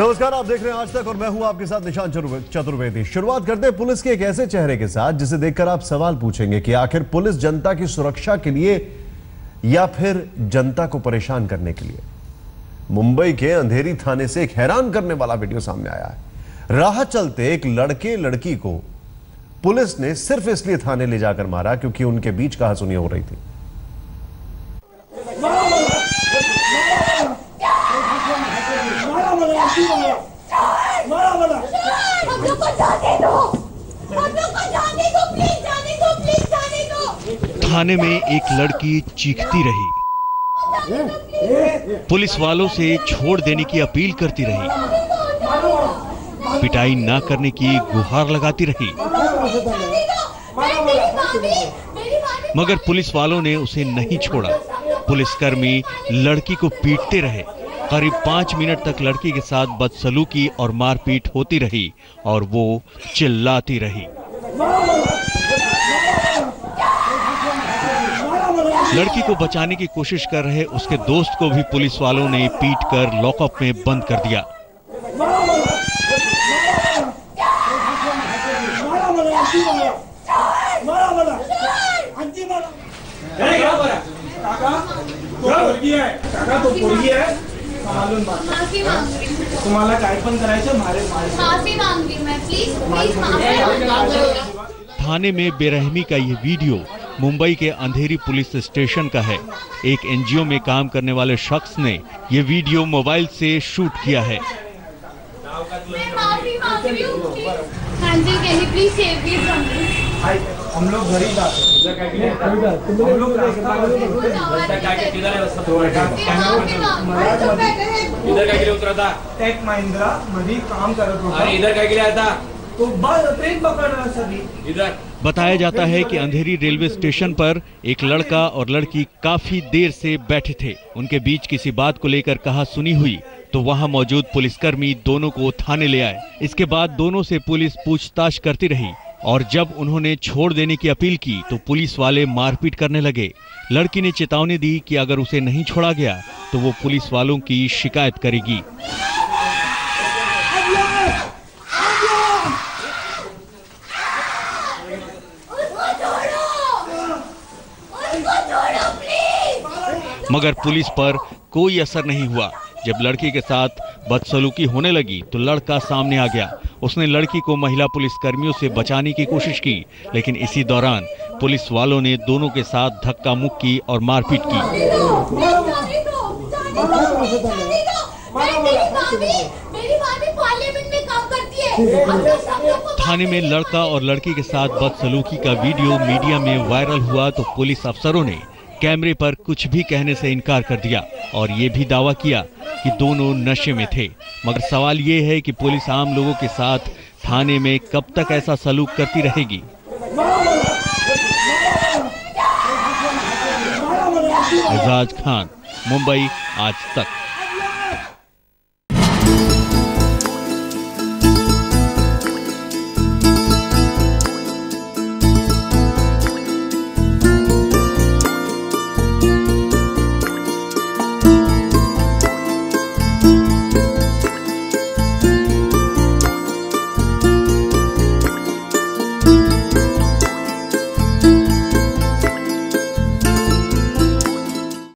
नमस्कार, आप देख रहे हैं आज तक और मैं हूँ आपके साथ निशान चतुर्वेदी। शुरुआत करते हैं पुलिस के एक ऐसे चेहरे के साथ, जिसे देखकर आप सवाल पूछेंगे कि आखिर पुलिस जनता की सुरक्षा के लिए या फिर जनता को परेशान करने के लिए? मुंबई के अंधेरी थाने से एक हैरान करने वाला वीडियो सामने आया है। राह चलते एक लड़के लड़की को पुलिस ने सिर्फ़ इसलिए थाने ले जाकर मारा क्योंकि उनके बीच कहासुनी हो रही थी मारा मला आणखी मारा मारा मला हम लोग को जाने दो हम लोग को जाने दो प्लीज़ जाने दो प्लीज़ जाने थाने में एक लड़की चीखती रही। पुलिस वालों से छोड़ देने की अपील करती रही। पिटाई ना करने की गुहार लगाती रही। मगर पुलिस वालों ने उसे नहीं छोड़ा। पुलिसकर्मी लड़की को पीटते रहे। करीब पाँच मिनट तक लड़की के साथ बदसलूकी और मारपीट होती रही और वो चिल्लाती रही। लड़की को बचाने की कोशिश कर रहे उसके दोस्त को भी पुलिस वालों ने पीट कर लॉकअप में बंद कर दिया। तुम्हाला काय पण करायचं माफ़ी मैं प्लीज़ प्लीज़ थाने में बेरहमी का ये वीडियो। मुंबई के अंधेरी पुलिस स्टेशन का है। एक एनजीओ में काम करने वाले शख्स ने ये वीडियो मोबाइल से शूट किया है। मैं माफ़ी मांग रही हूँ हम लोग इधर काय केलं उतरता टेक महिंद्रा मध्ये काम करत होता। अरे इधर काय केलं आता तो ट्रेन बताया जाता है कि अंधेरी रेलवे स्टेशन पर एक लड़का और लड़की काफ़ी देर से बैठे थे। उनके बीच किसी बात को लेकर कहा सुनी हुई तो वहाँ मौजूद पुलिसकर्मी दोनों को थाने ले आए। इसके बाद दोनों से पुलिस पूछताछ करती रही और जब उन्होंने छोड़ देने की अपील की तो पुलिस वाले मारपीट करने लगे। लड़की ने चेतावनी दी कि अगर उसे नहीं छोड़ा गया तो वो पुलिस वालों की शिकायत करेगी उसको छोड़ो उसको छोड़ो प्लीज़ मगर पुलिस पर कोई असर नहीं हुआ। जब लड़की के साथ बदसलूकी होने लगी तो लड़का सामने आ गया। उसने लड़की को महिला पुलिस कर्मियों से बचाने की कोशिश की, लेकिन इसी दौरान पुलिस वालों ने दोनों के साथ धक्का मुक्की और मारपीट को। थाने में लड़का और लड़की के साथ बदसलूकी का वीडियो मीडिया में वायरल हुआ तो पुलिस अफसरों ने कैमरे पर कुछ भी कहने से इनकार कर दिया और ये भी दावा किया कि दोनों नशे में थे मगर सवाल ये है कि पुलिस आम लोगों के साथ थाने में कब तक ऐसा सलूक करती रहेगी एजाज खान मुंबई आज तक